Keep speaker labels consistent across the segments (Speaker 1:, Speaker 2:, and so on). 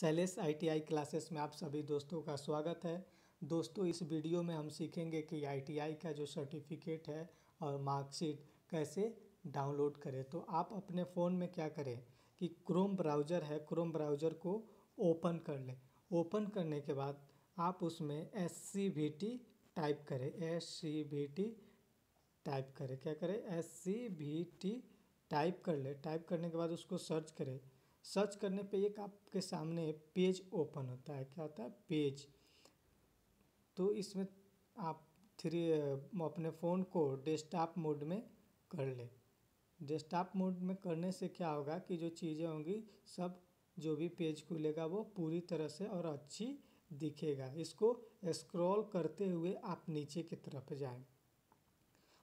Speaker 1: Shailesh ITI classes में आप सभी दोस्तों का स्वागत है। दोस्तों, इस वीडियो में हम सीखेंगे कि आईटीआई का जो सर्टिफिकेट है और मार्कशीट कैसे डाउनलोड करें। तो आप अपने फ़ोन में क्या करें कि क्रोम ब्राउज़र है, क्रोम ब्राउज़र को ओपन कर लें। ओपन करने के बाद आप उसमें एस टाइप करें। एस टाइप करें। क्या करें? एस टाइप कर ले। टाइप करने के बाद उसको सर्च करें। सर्च करने पे एक आपके सामने पेज ओपन होता है। क्या होता है? पेज। तो इसमें आप थ्री अपने फ़ोन को डेस्कटॉप मोड में कर ले। डेस्कटॉप मोड में करने से क्या होगा कि जो चीज़ें होंगी, सब जो भी पेज खुलेगा वो पूरी तरह से और अच्छी दिखेगा। इसको स्क्रॉल करते हुए आप नीचे की तरफ़ जाएँ।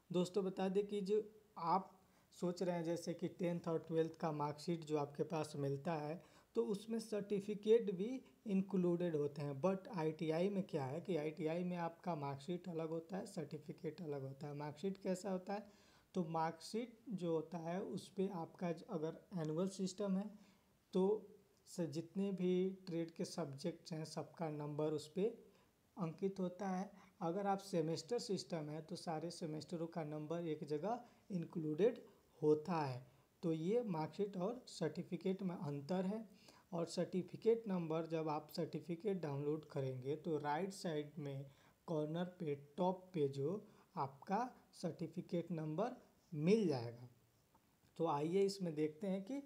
Speaker 1: दोस्तों बता दें कि जो आप सोच रहे हैं जैसे कि टेंथ और ट्वेल्थ का मार्कशीट जो आपके पास मिलता है तो उसमें सर्टिफिकेट भी इंक्लूडेड होते हैं। बट आईटीआई में क्या है कि आईटीआई में आपका मार्कशीट अलग होता है सर्टिफिकेट अलग होता है। मार्कशीट कैसा होता है? तो मार्कशीट जो होता है, उस पर आपका अगर एनुअल सिस्टम है तो जितने भी ट्रेड के सब्जेक्ट्स हैं, सबका नंबर उस पर अंकित होता है। अगर आप सेमेस्टर सिस्टम है तो सारे सेमेस्टरों का नंबर एक जगह इंक्लूडेड होता है। तो ये मार्कशीट और सर्टिफिकेट में अंतर है और सर्टिफिकेट नंबर जब आप सर्टिफिकेट डाउनलोड करेंगे तो राइट साइड में कॉर्नर पे, टॉप पे जो आपका सर्टिफिकेट नंबर मिल जाएगा। तो आइए इसमें देखते हैं कि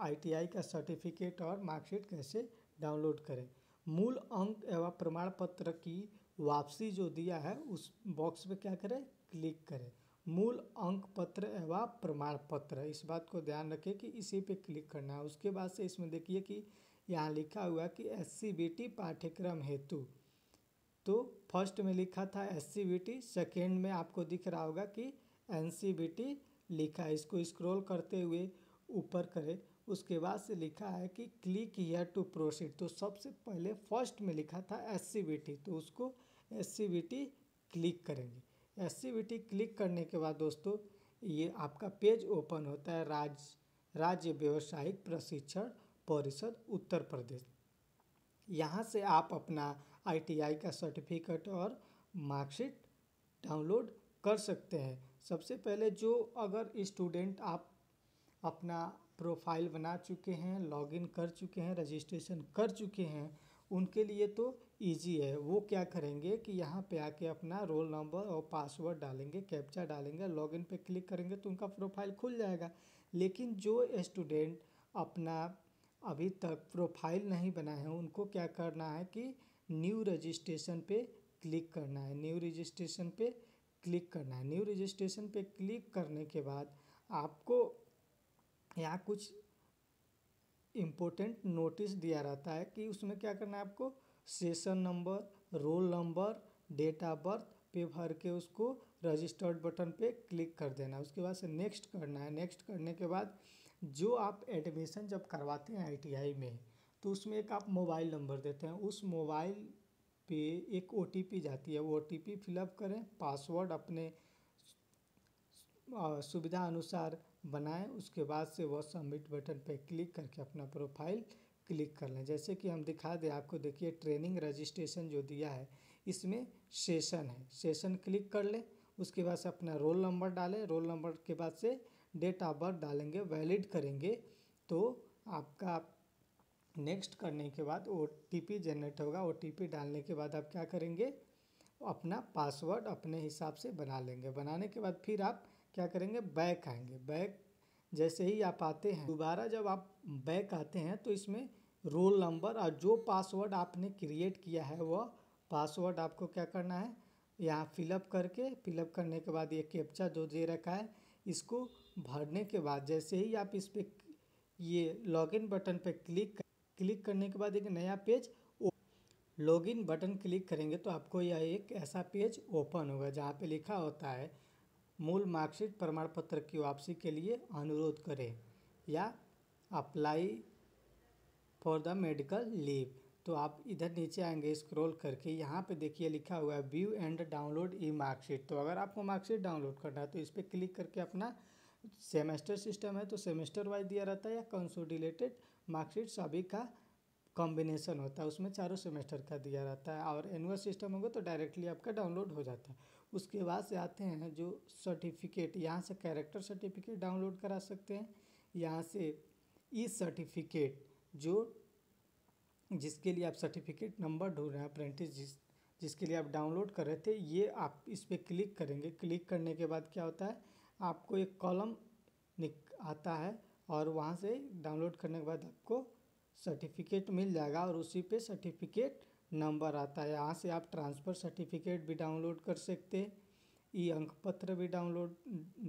Speaker 1: आईटीआई का सर्टिफिकेट और मार्कशीट कैसे डाउनलोड करें। मूल अंक एवं प्रमाण पत्र की वापसी जो दिया है उस बॉक्स पे क्या करें? क्लिक करें। मूल अंक पत्र एवं प्रमाण पत्र। इस बात को ध्यान रखें कि इसी पे क्लिक करना है। उसके बाद से इसमें देखिए कि यहाँ लिखा हुआ कि एस सी बी टी पाठ्यक्रम हेतु। तो फ़र्स्ट में लिखा था एस सी सेकेंड में आपको दिख रहा होगा कि एन सी बी टी लिखा है। इसको स्क्रॉल करते हुए ऊपर करें। उसके बाद से लिखा है कि क्लिक हियर टू प्रोसीड। तो सबसे पहले फ़र्स्ट में लिखा था एस सी बी टी तो उसको S C B T click करेंगे। एससीवीटी क्लिक करने के बाद दोस्तों, ये आपका पेज ओपन होता है राज्य राज्य व्यवसायिक प्रशिक्षण परिषद उत्तर प्रदेश। यहाँ से आप अपना आईटीआई का सर्टिफिकेट और मार्कशीट डाउनलोड कर सकते हैं। सबसे पहले जो अगर स्टूडेंट आप अपना प्रोफ़ाइल बना चुके हैं लॉगिन कर चुके हैं रजिस्ट्रेशन कर चुके हैं उनके लिए तो इजी है। वो क्या करेंगे कि यहाँ पे आके अपना रोल नंबर और पासवर्ड डालेंगे कैप्चा डालेंगे लॉगिन पे क्लिक करेंगे तो उनका प्रोफ़ाइल खुल जाएगा। लेकिन जो स्टूडेंट अपना अभी तक प्रोफ़ाइल नहीं बनाए हैं, उनको क्या करना है कि न्यू रजिस्ट्रेशन पे क्लिक करना है। न्यू रजिस्ट्रेशन पे क्लिक करना है। न्यू रजिस्ट्रेशन पे क्लिक करने के बाद आपको यहाँ कुछ इम्पोर्टेंट नोटिस दिया रहता है कि उसमें क्या करना है आपको? Session number roll number date of birth पे भर के उसको रजिस्टर्ड बटन पे क्लिक कर देना है। उसके बाद से नेक्स्ट करना है। नेक्स्ट करने के बाद जो आप एडमिशन जब करवाते हैं आईटीआई में तो उसमें एक आप मोबाइल नंबर देते हैं। उस मोबाइल पे एक ओटीपी जाती है। वो ओ फिलअप करें। पासवर्ड अपने सुविधा अनुसार बनाएँ, उसके बाद से वह सबमिट बटन पर क्लिक करके अपना प्रोफ़ाइल क्लिक कर लें। जैसे कि हम दिखा दें, आपको देखिए ट्रेनिंग रजिस्ट्रेशन जो दिया है, इसमें सेशन है। सेशन क्लिक कर लें, उसके बाद से अपना रोल नंबर डालें। रोल नंबर के बाद से डेट ऑफ़ बर्थ डालेंगे वैलिड करेंगे। तो आपका नेक्स्ट करने के बाद ओ जनरेट होगा। ओटीपी डालने के बाद आप क्या करेंगे? अपना पासवर्ड अपने हिसाब से बना लेंगे। बनाने के बाद फिर आप क्या करेंगे? बैक आएँगे बैक जैसे ही आप आते हैं, दोबारा जब आप बैक आते हैं तो इसमें रोल नंबर और जो पासवर्ड आपने क्रिएट किया है, वह पासवर्ड आपको क्या करना है? यहाँ फिलअप करके फिलअप करने के बाद ये कैप्चा जो दे रखा है, इसको भरने के बाद जैसे ही आप इस पर ये लॉगिन बटन पर क्लिक क्लिक करने के बाद एक नया पेज लॉगिन बटन क्लिक करेंगे तो आपको यह एक ऐसा पेज ओपन होगा, जहाँ पे लिखा होता है मूल मार्कशीट प्रमाण पत्र की वापसी के लिए अनुरोध करें या apply for the medical leave तो आप इधर नीचे आएँगे स्क्रॉल करके यहाँ पे देखिए लिखा हुआ है view and download E marksheet तो अगर आपको मार्कशीट डाउनलोड करना है तो इस पर क्लिक करके अपना सेमेस्टर सिस्टम है तो सेमेस्टर वाइज दिया रहता है या कंसोलिडेटेड मार्कशीट सभी का कॉम्बिनेशन होता है, उसमें चारों सेमेस्टर का दिया रहता है और एनुअल सिस्टम होगा तो डायरेक्टली आपका डाउनलोड हो जाता है। उसके बाद से आते हैं जो सर्टिफिकेट यहाँ से कैरेक्टर सर्टिफिकेट डाउनलोड करा सकते हैं। यहाँ से ई सर्टिफिकेट जो जिसके लिए आप सर्टिफिकेट नंबर ढूंढ रहे हैं अप्रेंटिस जिस, जिसके लिए आप डाउनलोड कर रहे थे, ये आप इस पर क्लिक करेंगे। क्लिक करने के बाद क्या होता है, आपको एक कॉलम आता है और वहाँ से डाउनलोड करने के बाद आपको सर्टिफिकेट मिल जाएगा और उसी पे सर्टिफिकेट नंबर आता है। यहाँ से आप ट्रांसफ़र सर्टिफिकेट भी डाउनलोड कर सकते ई अंक पत्र भी डाउनलोड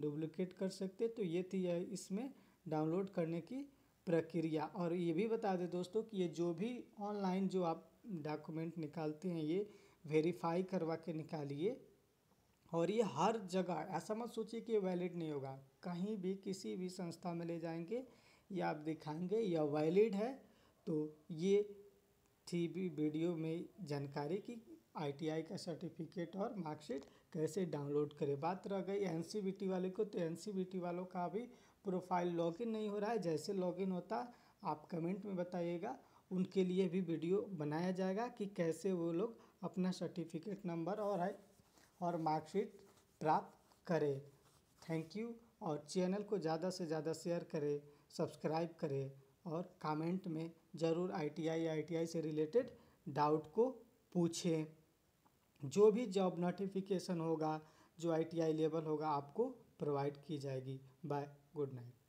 Speaker 1: डुप्लिकेट कर सकते तो ये थी इसमें डाउनलोड करने की प्रक्रिया। और ये भी बता दें दोस्तों कि ये जो भी ऑनलाइन जो आप डॉक्यूमेंट निकालते हैं, ये वेरीफाई करवा के निकालिए। और ये हर जगह, ऐसा मत सोचिए कि वैलिड नहीं होगा। कहीं भी किसी भी संस्था में ले जाएँगे या आप दिखाएँगे, यह वैलिड है। तो ये थी भी वीडियो में जानकारी कि आईटीआई का सर्टिफिकेट और मार्कशीट कैसे डाउनलोड करें। बात रह गई एनसीबीटी वाले को तो एनसीबीटी वालों का भी प्रोफ़ाइल लॉगिन नहीं हो रहा है। जैसे लॉगिन होता, आप कमेंट में बताइएगा। उनके लिए भी वीडियो बनाया जाएगा कि कैसे वो लोग अपना सर्टिफिकेट नंबर और है, और मार्कशीट प्राप्त करें। थैंक यू और चैनल को ज़्यादा से ज़्यादा शेयर करें सब्सक्राइब करें और कमेंट में ज़रूर आईटीआई आईटीआई से रिलेटेड डाउट को पूछें। जो भी जॉब नोटिफिकेशन होगा, जो आईटीआई लेवल होगा, आपको प्रोवाइड की जाएगी। Bye good night